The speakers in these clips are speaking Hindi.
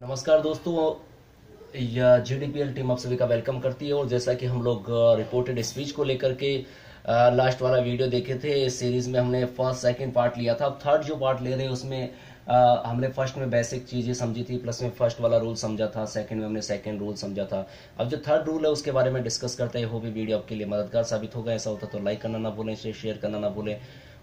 नमस्कार दोस्तों यह जीडीपीएल टीम आप सभी का वेलकम करती है और जैसा कि हम लोग रिपोर्टेड स्पीच को लेकर के लास्ट वाला वीडियो देखे थे। इस सीरीज़ में हमने फ़र्स्ट सेकंड पार्ट लिया था। अब थर्ड जो पार्ट ले रहे हैं उसमें आ, हमने फ़र्स्ट में बेसिक चीज़ें समझी थी प्लस में फ़र्स्ट वाला रूल समझा था। सेकंड में हमने सेकंड रूल समझा था। अब जो थर्ड रूल है उसके बारे में डिस्कस करते हैं। वो भी वीडियो आपके लिए मददगार साबित होगा। ऐसा होता तो लाइक करना ना भूलें शेयर करना ना भूलें।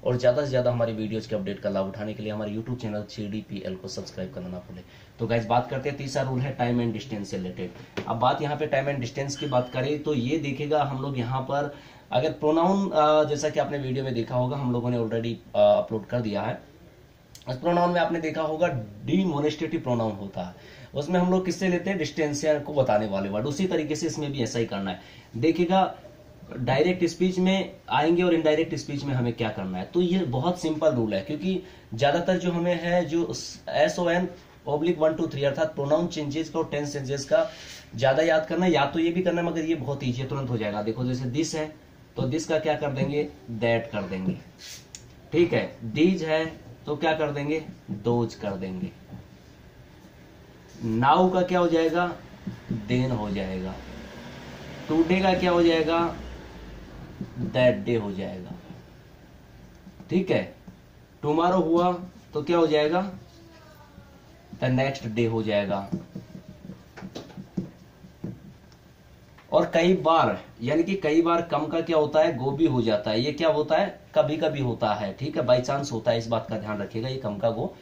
और ज़्यादा से ज़्यादा हमारी वीडियोज़ के अपडेट का लाभ उठाने के लिए हमारे यूट्यूब चैनल सी को सब्सक्राइब करना ना भूलें। तो गैस बात करते हैं, तीसरा रूल है टाइम एंड डिस्टेंस से रिलेटेड अब बात यहाँ पे टाइम एंड डिस्टेंस की बात करें तो ये देखेगा हम लोग यहाँ पर, अगर प्रोनाउन जैसा कि आपने वीडियो में देखा होगा, हम लोगों ने ऑलरेडी अपलोड कर दिया है। उस प्रोनाउन में आपने देखा होगा डीमोनेस्टेटिव प्रोनाउन होता है। उसमें हम लोग किससे लेते हैं? डिस्टेंसियर को बताने वाले वर्ड उसी तरीके से इसमें भी ऐसा ही करना है। देखिएगा डायरेक्ट स्पीच में आएँगे और इनडायरेक्ट स्पीच में हमें क्या करना है? तो ये बहुत सिंपल रूल है, क्योंकि ज़्यादातर जो हमें है, जो S O N oblique one two three अर्थात प्रोनाउन चेंजेस का और टेंस चेंजेस का ज़्यादा याद करना, या तो ये भी करना, मगर ये बहुत ईजी तुरंत हो जाएगा। देखो, जैसे दिस है तो दिस का क्या कर देंगे? दैट कर देंगे। ठीक है डीज है तो क्या कर देंगे? दोज कर देंगे। नाउ का क्या हो जाएगा? देन हो जाएगा। टूडे का क्या हो जाएगा? दैट डे हो जाएगा। ठीक है? टुमारो हुआ तो क्या हो जाएगा? द नेक्स्ट डे हो जाएगा। और कई बार, यानी कि कई बार कम का क्या होता है? गो भी हो जाता है। ये क्या होता है? कभी कभी होता है। ठीक है? बाई चांस होता है। इस बात का ध्यान रखिएगा, ये कम का गो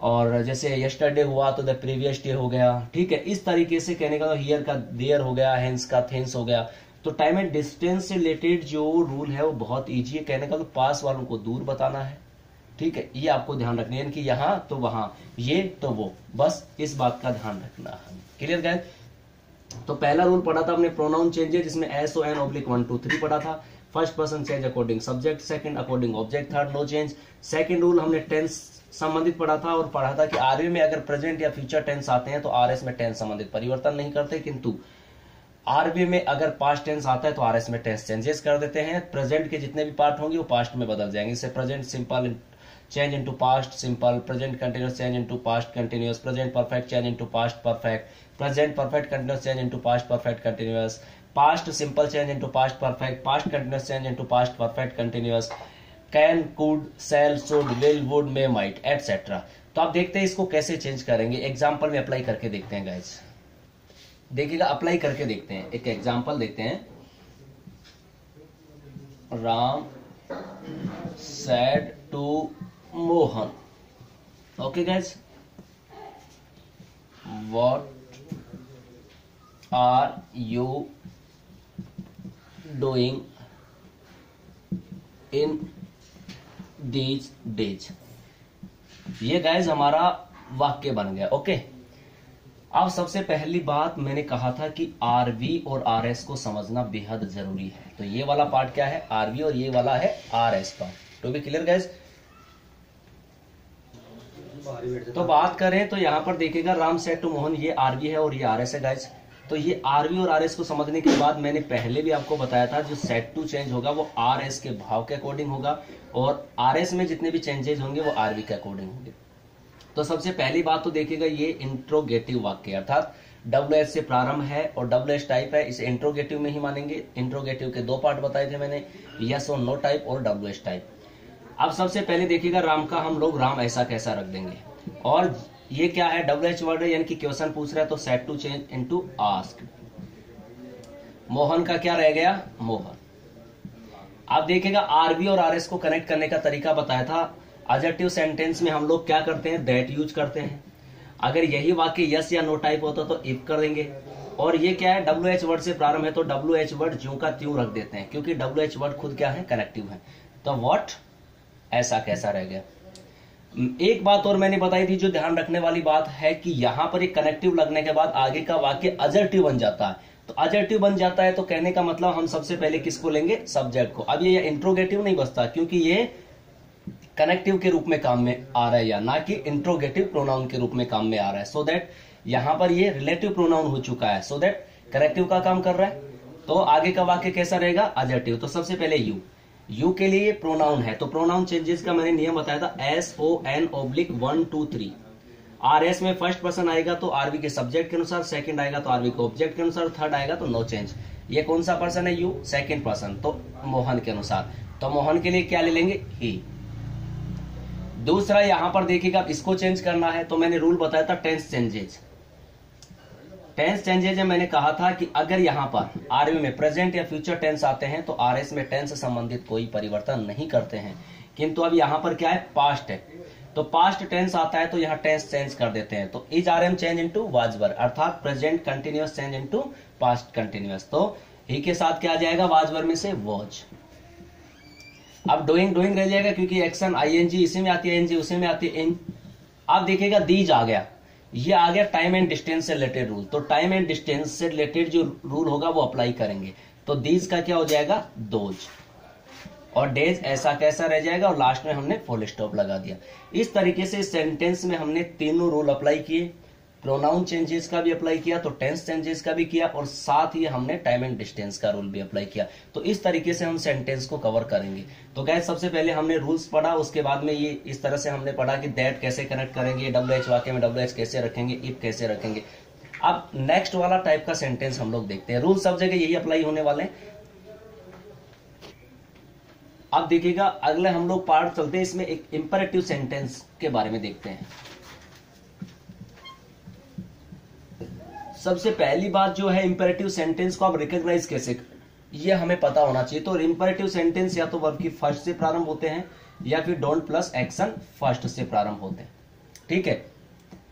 और जैसे यस्टरडे हुआ तो द प्रीवियस डे हो गया। ठीक है? इस तरीके से कहने का तो हियर का देयर हो गया हेंस का थेंस हो गया। तो टाइम एंड डिस्टेंस से रिलेटेड जो रूल है, वो बहुत ईजी है। कहने का तो पास वालों को दूर बताना है। ठीक है? ये आपको ध्यान रखना है। कि यहाँ तो वहाँ, ये तो वो। बस इस बात का ध्यान रखना है। क्लियर गए तो पहला रूल पढ़ा था हमने प्रोनाउन चेंजेस जिसमें S O N oblique one two three पढ़ा था। First person change according subject second according object third no change second rule हमने टेंस संबंधित पढ़ा था और पढ़ा था कि आरवी में अगर प्रेजेंट या फ्यूचर टेंस आते हैं तो आरएस में टेंस संबंधित परिवर्तन नहीं करते, किंतु आरबी में अगर पास्ट टेंस आता है तो आरएस में टेंस चेंजेस कर देते हैं। प्रेजेंट के जितने भी पार्ट होंगे, वो पास्ट में बदल जाएँगे। इससे present simple change into past simple present continuous change into past continuous present perfect change into past perfect present perfect continuous change into past perfect continuous past simple change into past perfect past continuous change into past perfect continuous can could shall should will would may might etcetera तो आप देखते हैं इसको कैसे चेंज करेंगे। एग्ज़ाम्पल में अप्लाई करके देखते हैं गाइज़ देखिएगा अप्लाई करके देखते हैं। एक एग्ज़ाम्पल देखते हैं। Ram said to Mohan. Okay guess what are you doing in these days ये गैस हमारा वाक्य बन गया ओके okay? अब सबसे पहली बात मैंने कहा था कि आरवी और आरएस को समझना बेहद ज़रूरी है। तो ये वाला पार्ट क्या है? आरवी और ये वाला है RS part to be clear guess तो बात करें तो यहाँ पर देखेगा राम सेट टू मोहन, ये आरवी है और ये आरएस है गैस तो ये आरवी और आरएस को समझने के बाद मैंने पहले भी आपको बताया था, जो सेट टू चेंज होगा, वो आरएस के भाव के अकॉर्डिंग होगा और आरएस में जितने भी चेंजेस होंगे, वो आरवी के अकॉर्डिंग होंगे। तो सबसे पहली बात तो देखिएगा ये इंट्रोगेटिव वाक्य, अर्थात डब्ल्यू एस से प्रारंभ है और डब्ल्यू एस टाइप है, इसे इंट्रोगेटिव में ही मानेंगे। इंट्रोगेटिव के दो पार्ट बताए थे मैंने यस और नो टाइप और डब्ल्यू एस टाइप अब सबसे पहले देखिएगा राम का, हम लोग राम ऐसा कैसा रख देंगे। और ये क्या है डब्ल्यू एच वर्ड यानी कि क्वेश्चन पूछ रहा है तो said to change into ask Mohan का क्या रह गया? मोहन। आप देखिएगा आरबी और आरएस को कनेक्ट करने का तरीका बताया था। अजेक्टिव सेंटेंस में हम लोग क्या करते हैं? दैट यूज़ करते हैं। अगर यही वाक्य यस या नो टाइप होता तो इफ़ कर देंगे। और ये क्या है? डब्ल्यू एच वर्ड से प्रारंभ है तो डब्ल्यू एच वर्ड जो का त्यों रख देते हैं, क्योंकि डब्ल्यू एच वर्ड खुद क्या है? कनेक्टिव है। तो वॉट ऐसा कैसा रह गया। एक बात और मैंने बताई थी जो ध्यान रखने वाली बात है कि यहाँ पर एक कनेक्टिव लगने के बाद आगे का वाक्य अजर्टिव बन जाता है। तो अजर्टिव बन जाता है तो कहने का मतलब हम सबसे पहले किसको लेंगे? सब्जेक्ट को। अब ये इंट्रोगेटिव नहीं बचता, क्योंकि ये कनेक्टिव के रूप में काम में आ रहा है या ना कि इंट्रोगेटिव प्रोनाउन के रूप में काम में आ रहा है। सो so दैट यहाँ पर ये रिलेटिव प्रोनाउन हो चुका है। सो दैट कनेक्टिव का काम कर रहा है। तो आगे का वाक्य कैसा रहेगा? अजेटिव तो सबसे पहले यू यू के लिए प्रोनाउन है। तो प्रोनाउन चेंजेस का मैंने नियम बताया था। S O N oblique one two three R S में फ़र्स्ट पर्सन आएगा तो आरवी के सब्जेक्ट के अनुसार सेकंड आएगा तो आरवी के ऑब्जेक्ट के अनुसार थर्ड आएगा तो नो चेंज ये कौन सा पर्सन है यू सेकंड पर्सन तो मोहन के अनुसार। तो मोहन के लिए क्या ले लेंगे? ही दूसरा यहाँ पर देखिएगा इसको चेंज करना है तो मैंने रूल बताया था टेंस चेंजेज टेंस चेंजेज मैंने कहा था कि अगर यहाँ पर आरवी में प्रेजेंट या फ्यूचर टेंस आते हैं तो आरएस में टेंस संबंधित कोई परिवर्तन नहीं करते हैं. किंतु अब यहाँ पर क्या है? पास्ट है. तो पास्ट टेंस आता है तो यहाँ टेंस चेंज कर देते हैं. तो is are am change into was were अर्थात present continuous change into past continuous तो ही के साथ क्या आ जाएगा? वाजवर में से वॉच अब डूइंग डूइंग रह जाएगा क्योंकि एक्शन आईएनजी इसी में आती है एनजी उसी में आती है इन आप देखिएगा दीज आ गया। ये आ गया टाइम एंड डिस्टेंस से रिलेटेड रूल तो टाइम एंड डिस्टेंस से रिलेटेड जो रूल होगा, वो अप्लाई करेंगे। तो दीज का क्या हो जाएगा? दोज और डेज़ ऐसा कैसा रह जाएगा? और लास्ट में हमने फुल स्टॉप लगा दिया। इस तरीके से सेंटेंस में हमने तीनों रूल अप्लाई किए। प्रोनाउन चेंजेस का भी अप्लाई किया तो टेंस चेंजेस का भी किया, और साथ ही हमने टाइम एंड डिस्टेंस का रूल भी अप्लाई किया। तो इस तरीके से हम सेंटेंस को कवर करेंगे। तो गैस सबसे पहले हमने रूल्स पढ़ा, उसके बाद में ये इस तरह से हमने पढ़ा कि दैट कैसे कनेक्ट करेंगे डब्ल्यू एच वाक्य में डब्ल्यू एच कैसे रखेंगे इफ़ कैसे रखेंगे। अब नेक्स्ट वाला टाइप का सेंटेंस हम लोग देखते हैं। रूल सब जगह यही अप्लाई होने वाले अब देखिएगा, अगले हम लोग पार्ट चलते हैं, इसमें एक इंपरेटिव सेंटेंस के बारे में देखते हैं। सबसे पहली बात जो है इंपरेटिव सेंटेंस को आप रिकॉग्नाइज कैसे ये हमें पता होना चाहिए। तो इंपरेटिव सेंटेंस या तो वर्ब की फ़र्स्ट से प्रारंभ होते हैं, या फिर डोंट प्लस एक्शन फ़र्स्ट से प्रारंभ होते हैं। ठीक है?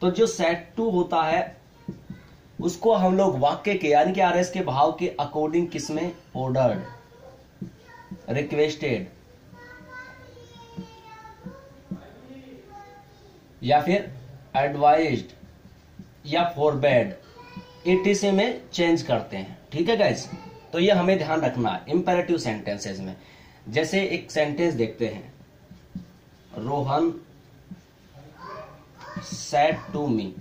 तो जो सेट टू होता है, उसको हम लोग वाक्य के, यानी कि आरएस के भाव के अकॉर्डिंग किसमें? ऑर्डर्ड रिक्वेस्टेड या फिर एडवाइज्ड या फॉरबेड एटीसी में चेंज करते हैं। ठीक है गाइज़ तो ये हमें ध्यान रखना है इंपेरेटिव सेंटेंसेस में। जैसे एक सेंटेंस देखते हैं। रोहन सेट टू मी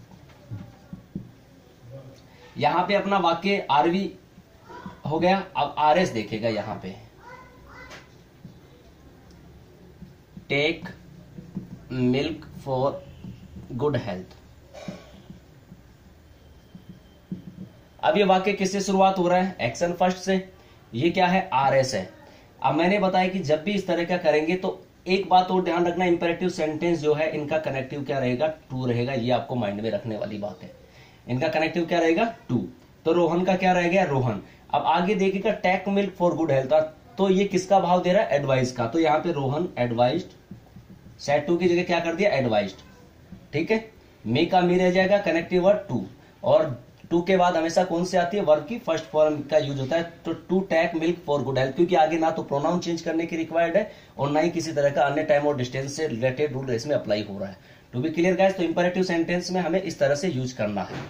यहाँ पे अपना वाक्य आरवी हो गया, अब आर एस देखेगा यहाँ पे। Take milk for good health अब ये वाक्य किससे शुरुआत हो रहा है? एक्शन फ़र्स्ट से। ये क्या है? आर एस है। अब मैंने बताया कि जब भी इस तरह का करेंगे तो एक बात और ध्यान रखना इंपेरेटिव सेंटेंस जो है, इनका कनेक्टिव क्या रहेगा? टू रहेगा। ये आपको माइंड में रखने वाली बात है। इनका कनेक्टिव क्या रहेगा? टू तो रोहन का क्या रह गया? रोहन। अब आगे देखिएगा take milk for good health तो ये किसका भाव दे रहा है? एडवाइस का। तो यहाँ पे रोहन एडवाइज सेट टू की जगह क्या कर दिया? एडवाइज ठीक है? मे का मी रह जाएगा। कनेक्टिव वर्ड टू और टू के बाद हमेशा कौन से आती है? वर्ब की फ़र्स्ट फॉर्म का यूज़ होता है। तो to take milk for good health, क्योंकि आगे ना तो प्रोनाउन चेंज करने की रिक्वायर्ड है और ना ही किसी तरह का अन्य टाइम और डिस्टेंस से रिलेटेड रूल इसमें अप्लाई हो रहा है। टू बी क्लियर गाइस तो इंपेरेटिव सेंटेंस में हमें इस तरह से यूज़ करना है।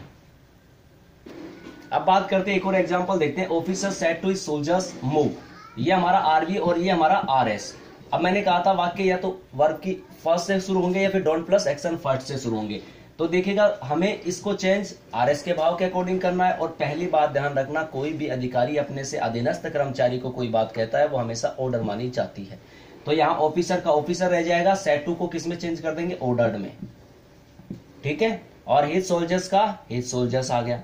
अब बात करते हैं, एक और एग्ज़ाम्पल देखते हैं। Officer said to soldiers move ये हमारा आरवी और ये हमारा आर एस अब मैंने कहा था वाक्य या तो वर्ब की फ़र्स्ट से शुरू होंगे या फिर डोंट प्लस एक्शन फ़र्स्ट से शुरू होंगे। तो देखिएगा, हमें इसको चेंज आरएस के भाव के अकॉर्डिंग करना है और पहली बात ध्यान रखना, कोई भी अधिकारी अपने से अधीनस्थ कर्मचारी को कोई बात कहता है, वो हमेशा ऑर्डर मानी जाती है। तो यहाँ ऑफिसर का ऑफिसर रह जाएगा सेट टू को किसमें चेंज कर देंगे? ऑर्डर्ड में। ठीक है? और हिट सोल्जर्स का हिट सोल्जर्स आ गया।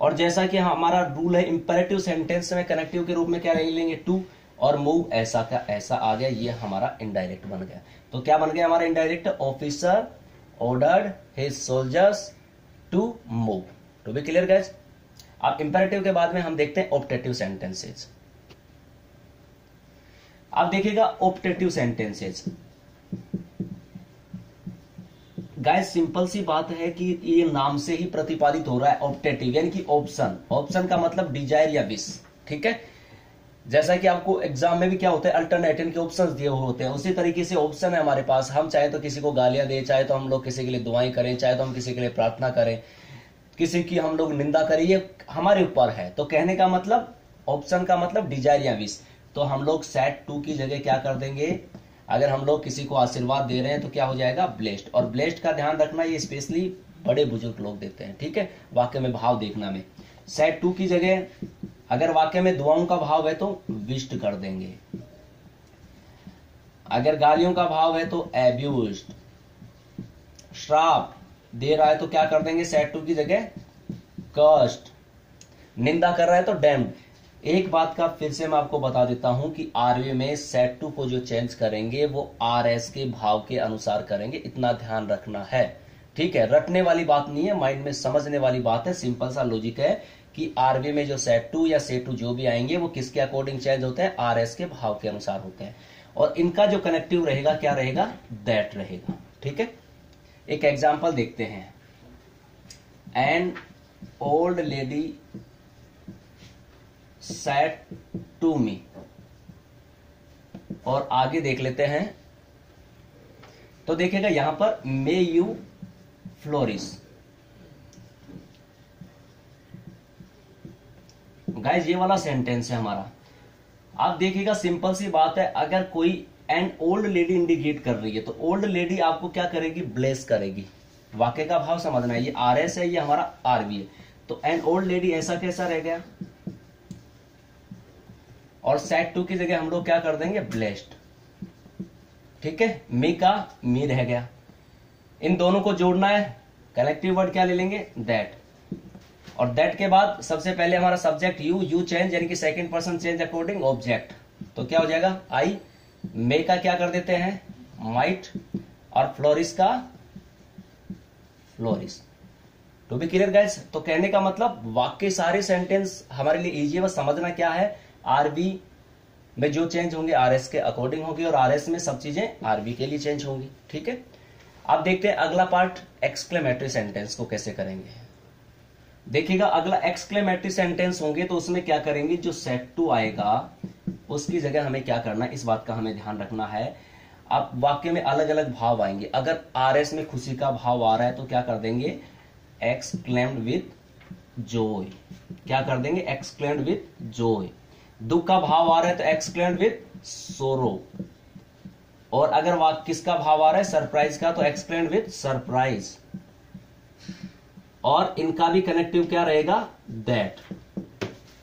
और जैसा कि हमारा रूल है इंपेरेटिव सेंटेंस में कनेक्टिव के रूप में क्या लेंगे? टू और मूव ऐसा का ऐसा आ गया, ये हमारा इनडायरेक्ट बन गया। तो क्या बन गया हमारा indirect officer ordered his soldiers to move to be clear guys अब इंपेरेटिव के बाद में हम देखते हैं ऑप्टेटिव सेंटेंसेज अब देखिएगा ऑप्टेटिव सेंटेंसेज गाइस सिंपल सी बात है कि ये नाम से ही प्रतिपादित हो रहा है ऑप्टेटिव यानी कि ऑप्शन ऑप्शन का मतलब डिज़ायर या विश ठीक है? जैसा कि आपको एग्ज़ाम में भी क्या होता है अल्टरनेटिव के ऑप्शंस दिए हुए होते हैं। उसी तरीके से ऑप्शन है हमारे पास। हम चाहे तो किसी को गालियाँ दें, चाहे तो हम लोग किसी के लिए दुआएँ करें, चाहे तो हम किसी के लिए प्रार्थना करें। किसी की हम लोग निंदा करें, ये हमारे ऊपर है। तो कहने का मतलब ऑप्शन का मतलब डिज़ायर या विश तो हम लोग सेट टू की जगह क्या कर देंगे? अगर हम लोग किसी को आशीर्वाद दे रहे हैं तो क्या हो जाएगा? ब्लेस्ड और ब्लेस्ड का ध्यान रखना, ये स्पेशली बड़े बुज़ुर्ग लोग देते हैं, ठीक है? वाक्य में भाव देखना में। सेट टू की जगह अगर वाक्य में दुआओं का भाव है तो विष्ट कर देंगे। अगर गालियों का भाव है तो एब्यूज श्राप दे रहा है तो क्या कर देंगे? सेट टू की जगह कस्ट निंदा कर रहा है तो डैम्ड एक बात का फिर से मैं आपको बता देता हूँ कि आरवे में सेट टू को जो चेंज करेंगे, वो आर एस के भाव के अनुसार करेंगे। इतना ध्यान रखना है। ठीक है, रटने वाली बात नहीं है माइंड में समझने वाली बात है सिंपल सा लॉजिक है कि आरबी में जो सेट टू या सेट टू जो भी आएँगे, वो किसके अकॉर्डिंग चेंज होते हैं? आर एस के भाव के अनुसार होते हैं। और इनका जो कनेक्टिव रहेगा, क्या रहेगा? दैट रहेगा। ठीक है? एक एग्ज़ाम्पल देखते हैं। An old lady said to me और आगे देख लेते हैं। तो देखिएगा, यहाँ पर मे यू फ्लोरिस गाइज़ ये वाला सेंटेंस है हमारा। आप देखिएगा सिंपल सी बात है, अगर कोई एन ओल्ड लेडी इंडिकेट कर रही है तो ओल्ड लेडी आपको क्या करेगी? ब्लेस करेगी। वाक्य का भाव समझना है, ये आर एस है, ये हमारा आरबी है। तो एन ओल्ड लेडी ऐसा कैसा रह गया? और सेट टू की जगह हम लोग क्या कर देंगे? ब्लेस्ड ठीक है? मी का मी रह गया। इन दोनों को जोड़ना है। कलेक्टिव वर्ड क्या ले लेंगे? दैट और दैट के बाद सबसे पहले हमारा सब्जेक्ट यू यू चेंज यानी कि second person change according object तो क्या हो जाएगा? आई मे का क्या कर देते हैं? माइट और फ्लोरिस का फ्लोरिस टू बी क्लियर गाइस तो कहने का मतलब वाक्य सारे सेंटेंस हमारे लिए इजी है, बस समझना क्या है? आरबी में जो चेंज होंगे आरएस के अकॉर्डिंग होगी और आरएस में सब चीज़ें आरबी के लिए चेंज होंगी। ठीक है? अब देखते हैं अगला पार्ट एक्सक्लेमेटरी सेंटेंस को कैसे करेंगे? देखिएगा, अगला एक्सक्लेमेटरी सेंटेंस होंगे तो उसमें क्या करेंगे? जो सेट टू आएगा, उसकी जगह हमें क्या करना इस बात का हमें ध्यान रखना है। आप वाक्य में अलग अलग भाव आएँगे। अगर आर एस में खुशी का भाव आ रहा है तो क्या कर देंगे? एक्सक्लेम्ड विथ जोय क्या कर देंगे? एक्सक्लेम्ड विथ जोय दुख का भाव आ रहा है तो एक्सक्लेम्ड विथ सोरो और अगर वाक्य किसका भाव आ रहा है सरप्राइज़ का तो एक्सप्लेन विथ सरप्राइज़। और इनका भी कनेक्टिव क्या रहेगा? दैट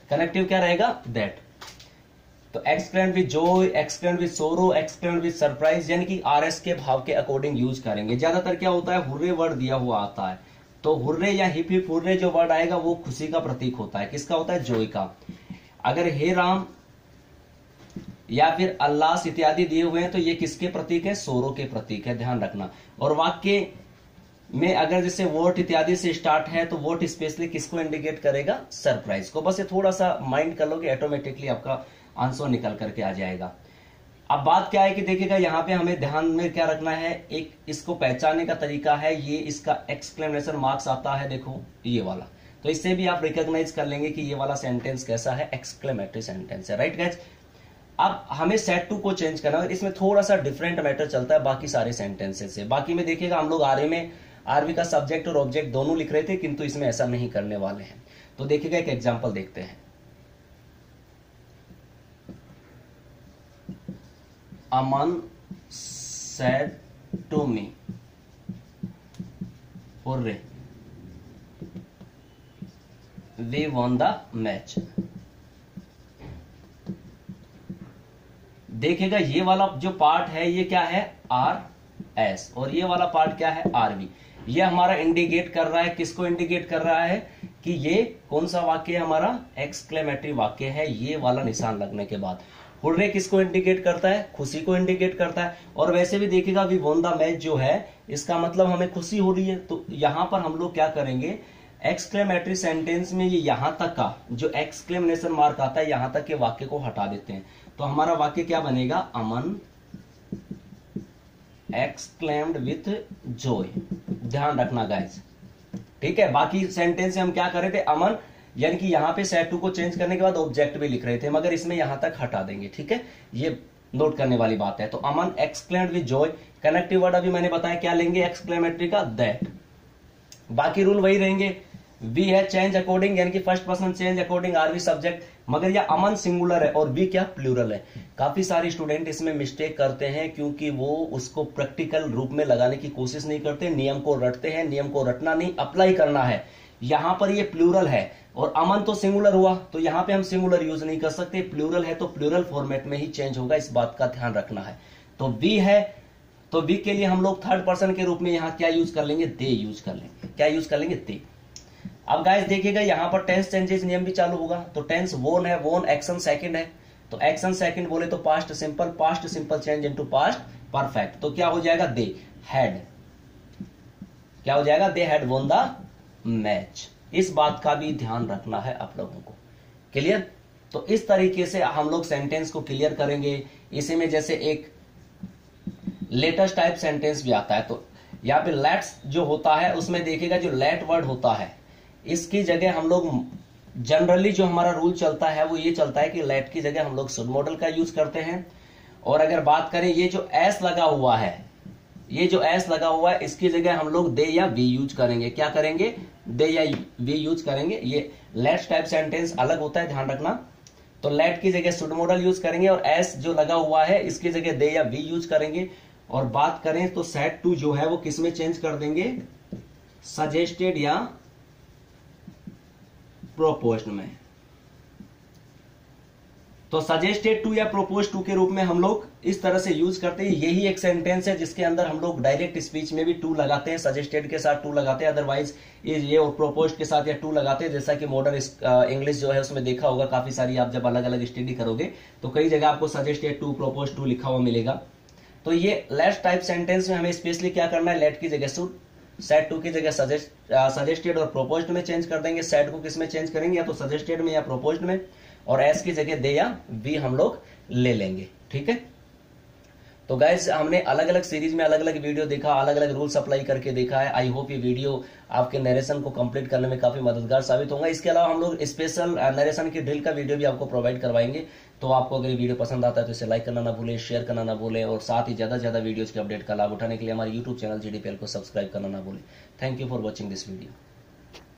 कनेक्टिव क्या रहेगा? दैट तो एक्सप्लेन विथ जो explain with sorrow, explain with surprise, यानी कि आर एस के भाव के अकॉर्डिंग यूज़ करेंगे। ज़्यादातर क्या होता है? हुर्रे वर्ड दिया हुआ आता है। तो हुर्रे या हिप हिप हुर्रे जो वर्ड आएगा, वो खुशी का प्रतीक होता है। किसका होता है? जोई का। अगर हे राम या फिर अल्लास इत्यादि दिए हुए हैं तो ये किसके प्रतीक है? सोरो के प्रतीक है, ध्यान रखना। और वाक्य में अगर जैसे वोट इत्यादि से स्टार्ट है तो वोट स्पेशली किसको इंडिकेट करेगा? सरप्राइज़ को। बस ये थोड़ा सा माइंड कर लोगे ऑटोमेटिकली आपका आंसर निकल करके आ जाएगा। अब बात क्या है कि देखिएगा, यहाँ पे हमें ध्यान में क्या रखना है? एक इसको पहचानने का तरीका है, ये इसका एक्सप्लेनेशन मार्क्स आता है, देखो, ये वाला। तो इससे भी आप रिकॉग्नाइज कर लेंगे कि ये वाला सेंटेंस कैसा है? एक्सक्लेमेटरी सेंटेंस है। राइट गैज अब हमें सेट टू को चेंज करना है इसमें थोड़ा सा डिफरेंट मैटर चलता है बाकी सारे सेंटेंसेस से। बाकी में देखिएगा, हम लोग आर्मी में आरवी का सब्जेक्ट और ऑब्जेक्ट दोनों लिख रहे थे, किंतु इसमें ऐसा नहीं करने वाले हैं। तो देखिएगा, एक एग्ज़ाम्पल देखते हैं। Aman said to me hurrah we won the match देखेगा ये वाला जो पार्ट है, ये क्या है? आर एस और ये वाला पार्ट क्या है? आर आरवी ये हमारा इंडिकेट कर रहा है, किसको इंडिकेट कर रहा है? कि ये कौन सा वाक्य हमारा? एक्सक्लेमेटरी वाक्य है, ये वाला निशान लगने के बाद। हुर्रे किसको इंडिकेट करता है? खुशी को इंडिकेट करता है। और वैसे भी देखेगा वी वोन द मैच जो है, इसका मतलब हमें खुशी हो रही है। तो यहाँ पर हम लोग क्या करेंगे? एक्सक्लेमेटरी सेंटेंस में ये यहाँ तक का, जो एक्सक्लेमेशन मार्क आता है, यहाँ तक के वाक्य को हटा देते हैं। तो हमारा वाक्य क्या बनेगा? अमन एक्सक्लेम्ड विथ जोय ध्यान रखना गाइज़ ठीक है? बाकी सेंटेंस हम क्या कर रहे थे? अमन, यानी कि यहाँ पे सेट टू को चेंज करने के बाद ऑब्जेक्ट भी लिख रहे थे, मगर इसमें यहाँ तक हटा देंगे, ठीक है? ये नोट करने वाली बात है। तो Aman exclaimed with joy connective word अभी मैंने बताया, क्या लेंगे? एक्सक्लेमेटरी का दैट बाकी रूल वही रहेंगे। वी है चेंज अकॉर्डिंग यानी कि first person change according R V subject मगर यह अमन सिंगुलर है और बी क्या प्लूरल है। काफ़ी सारे स्टूडेंट इसमें मिस्टेक करते हैं क्योंकि वो उसको प्रैक्टिकल रूप में लगाने की कोशिश नहीं करते, नियम को रटते हैं, नियम को रटना नहीं अप्लाई करना है। यहाँ पर ये प्लूरल है और अमन तो सिंगुलर हुआ तो यहाँ पे हम सिंगुलर यूज़ नहीं कर सकते। प्लूरल है तो प्लूरल फॉर्मेट में ही चेंज होगा, इस बात का ध्यान रखना है। तो बी है तो वी के लिए हम लोग थर्ड पर्सन के रूप में यहाँ क्या यूज़ कर लेंगे? दे यूज़ कर लेंगे। क्या यूज़ कर लेंगे? दे अब गाइस देखिएगा, यहाँ पर टेंस चेंजेस नियम भी चालू होगा। तो टेंस वोन है वोन एक्शन सेकंड है। तो एक्शन सेकंड बोले तो past simple past simple change into past perfect तो क्या हो जाएगा? दे हैड क्या हो जाएगा? They had won the match इस बात का भी ध्यान रखना है आप लोगों को। क्लियर तो इस तरीके से हम लोग सेंटेंस को क्लियर करेंगे। इसी में जैसे एक लेटेस्ट टाइप सेंटेंस भी आता है तो यहाँ पे लेट्स जो होता है, उसमें देखिएगा जो लेट वर्ड होता है इसकी जगह हम लोग जनरली जो हमारा रूल चलता है, वो ये चलता है कि लेट की जगह हम लोग सुड मॉडल का यूज़ करते हैं। और अगर बात करें, ये जो एस लगा हुआ है, ये जो एस लगा हुआ है, इसकी जगह हम लोग दे या वी यूज़ करेंगे। क्या करेंगे? दे या वी यूज़ करेंगे। ये लेट टाइप सेंटेंस अलग होता है, ध्यान रखना। तो लेट की जगह सुड मॉडल यूज़ करेंगे और एस जो लगा हुआ है, इसकी जगह दे या वी यूज़ करेंगे। और बात करें तो सेट टू जो है, वो किसमें चेंज कर देंगे? सजेस्टेड या प्रोपोज में। तो सजेस्टेड टू या प्रोपोज टू के रूप में हम लोग इस तरह से यूज़ करते हैं। यही एक सेंटेंस है जिसके अंदर हम लोग डायरेक्ट स्पीच में भी टू लगाते हैं। सजेस्टेड के साथ टू लगाते हैं। अदरवाइज़ ये और प्रोपोज के साथ या टू लगाते हैं। जैसा कि मॉडर्न इंग्लिश जो है उसमें देखा होगा, काफ़ी सारी आप जब अलग अलग स्टडी करोगे तो कई जगह आपको सजेस्टेड टू प्रोपोज टू लिखा हुआ मिलेगा। तो ये लेट टाइप सेंटेंस में हमें स्पेशली क्या करना है? लेट की जगह सुट सेट टू की जगह सजेस्ट सजेस्टेड और प्रोपोज में चेंज कर देंगे। सेट को किसमें चेंज करेंगे? या तो सजेस्टेड में या प्रोपोज में। और एस की जगह दे या वी हम लोग ले लेंगे। ठीक है? तो गाइज़ हमने अलग अलग सीरीज़ में अलग अलग वीडियो देखा अलग अलग रूल्स अप्लाई करके देखा है। आई होप ये वीडियो आपके नरेशन को कंप्लीट करने में काफ़ी मददगार साबित होगा। इसके अलावा हम लोग स्पेशल नरेशन की ड्रिल का वीडियो भी आपको प्रोवाइड करवाएँगे। तो आपको अगर वीडियो पसंद आता है तो इसे लाइक करना ना भूलें शेयर करना ना भूलें और साथ ही ज़्यादा ज़्यादा वीडियोज़ के अपडेट का लाभ उठाने के लिए हमारे यूट्यूब चैनल जीडीपीएल को सब्सक्राइब करना ना भूलें। Thank you for watching this video